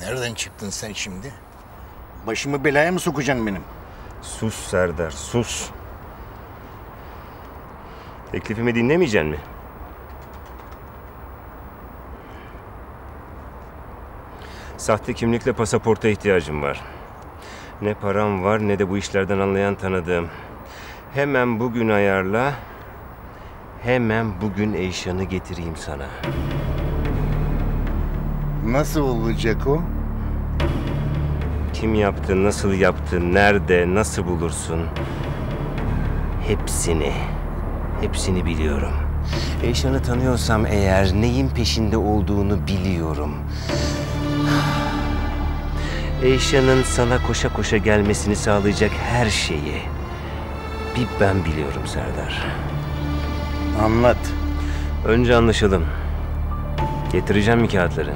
Nereden çıktın sen şimdi? Başımı belaya mı sokacaksın benim? Sus Serdar, sus. Teklifimi dinlemeyeceksin mi? Sahte kimlikle pasaporta ihtiyacım var. Ne param var ne de bu işlerden anlayan tanıdığım. Hemen bugün ayarla. Hemen bugün Eyşan'ı getireyim sana. Nasıl olacak o? Kim yaptı, nasıl yaptı, nerede, nasıl bulursun? Hepsini, hepsini biliyorum. Eyşan'ı tanıyorsam eğer neyin peşinde olduğunu biliyorum. Eyşan'ın sana koşa koşa gelmesini sağlayacak her şeyi bir ben biliyorum Serdar. Anlat. Önce anlaşalım. Getireceğim mi kağıtları?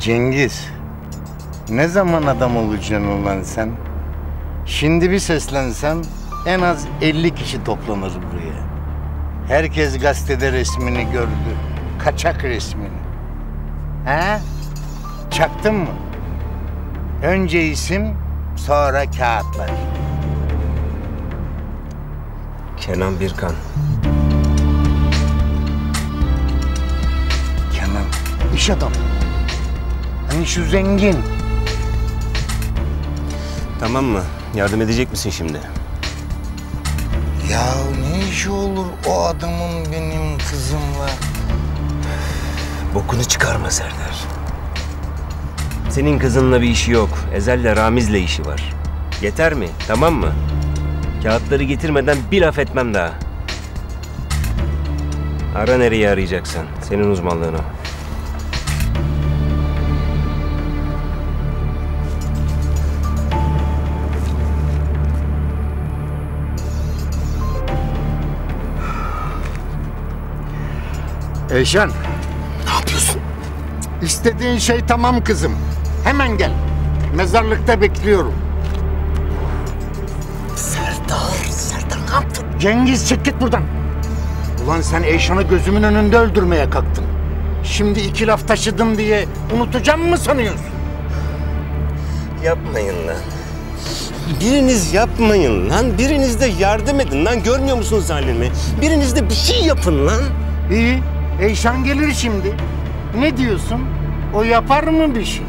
Cengiz. Ne zaman adam olacaksın ulan sen? Şimdi bir seslensem en az 50 kişi toplanır buraya. Herkes gazetede resmini gördü. Kaçak resmini. He? Çaktın mı? Önce isim, sonra kağıtlar. Kenan Birkan. Kenan, iş adam. Hani şu zengin. Tamam mı? Yardım edecek misin şimdi? Ya ne işi olur o adamın benim kızımla? Bokunu çıkarma Serdar. Senin kızınla bir işi yok. Ezel'le Ramiz'le işi var. Yeter mi? Tamam mı? Kağıtları getirmeden bir laf etmem daha. Ara nereye arayacaksan. Senin uzmanlığın o. Eyşan. Ne yapıyorsun? İstediğin şey tamam kızım. Hemen gel. Mezarlıkta bekliyorum. Serdar, Serdar ne yaptın? Cengiz çık git buradan. Ulan sen Eyşan'ı gözümün önünde öldürmeye kalktın. Şimdi iki laf taşıdım diye unutacağım mı sanıyorsun? Yapmayın lan. Biriniz yapmayın lan. Biriniz de yardım edin lan. Görmüyor musunuz halimi? Biriniz de bir şey yapın lan. İyi. Eyşan gelir şimdi. Ne diyorsun? O yapar mı bir şey?